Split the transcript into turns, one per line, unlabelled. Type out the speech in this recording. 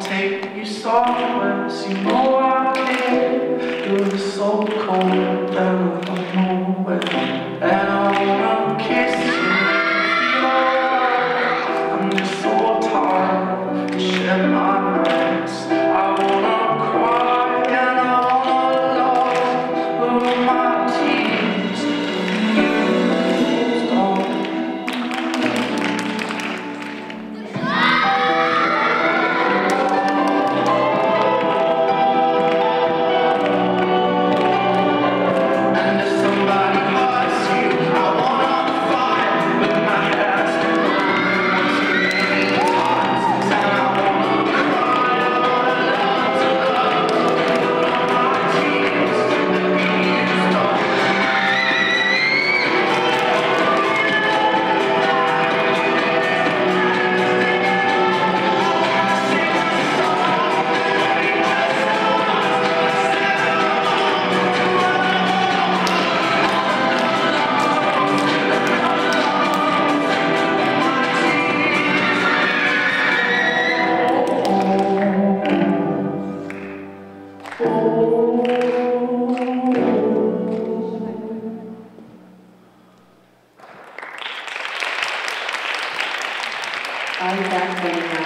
Take you somewhere, you know I can. You're so cold, out of nowhere, and I wanna kiss you. I'm just so tired share my Be
back